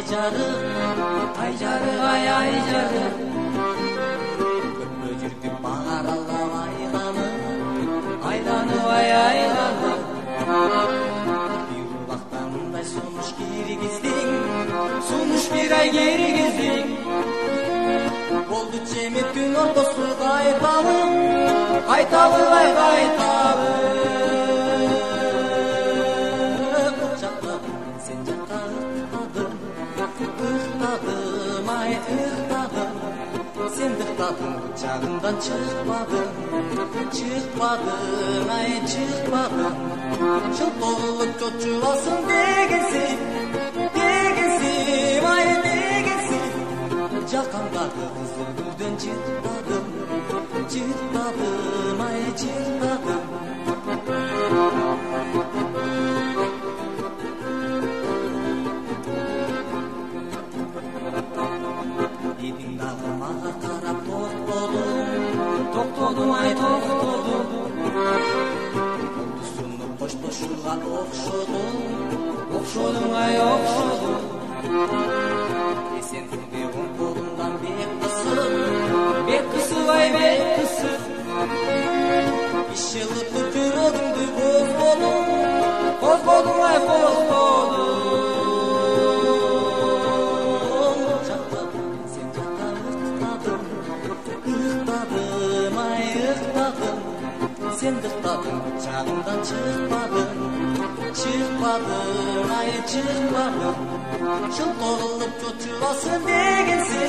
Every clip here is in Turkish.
ay carı Ay carı ay ay carı Öpme girdim bahar Allah'ım aylanı Aylanı Bir baktan da sunmuş geri gizdin Sunmuş bir ay geri gizdin Oldu cemiyetin ortası kaytalı Kaytalı ay kaytalı tane ıhtadım Sen dıhtadın canımdan çıkmadın Çıkmadın ay çıkmadın Çıl doğulu çocuğu olsun degesin Degesin ay degesin Cakamdadı kızım dön çıkmadın Çıkmadın ay çıkmadın يقصدوا يقصدوا ويقصدوا Esen kulübüm kolumdan bek kısır Bek kısır vay bek kısır İş yılı tükürürdüm düğün kolum Koz kolum vay koz kolum Çatladım sen tuttadın tuttadın Ihtadın ay ıhtadın sendir tadın Canımdan çıkmadın Çıkmadın ay çıkmadın Çıl doğrulup tutulasın degesi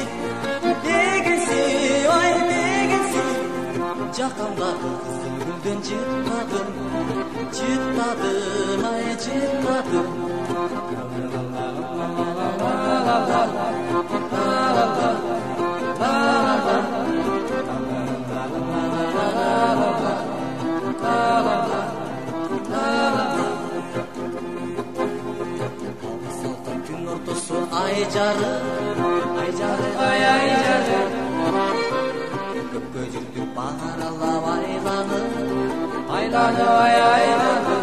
Degesi ay ne degesi Cakanladın kızım güldün çıkmadın Çıkmadın ay çıkmadın ay canım ay canım ay ay canım. Göpgöcüktür baharala aylanı aylanı ay aylanı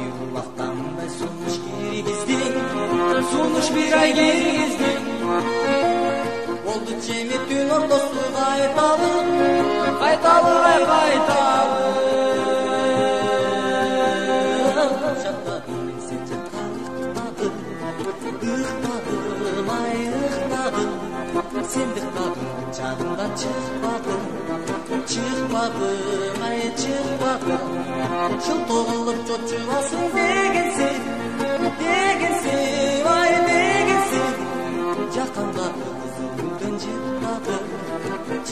Yılmaktan da sunmuş geri gizdi sunmuş bir ay geri gizdi Oldu cemiyetin ortası kaytalı kaytalı ay kaytalı Çatlar сендірмадым жадымдан шықпадым ай әй шықпадым жыл тоғылып жұрт жыласын дегенсің дегенсің ай дегенсің жақындағы күнден жыртадым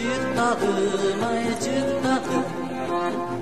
жыртадым ай жыртадым